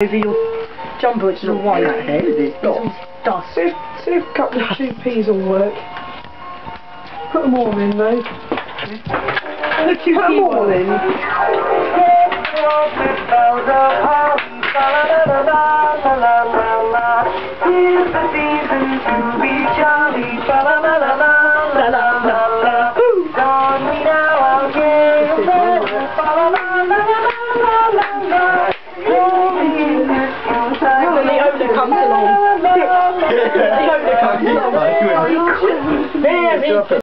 over your jumper, which is all white. That hair, is? It's all dust. See if, see if a couple of two peas will work. Put them all in though. The two Put them all in. When comes along.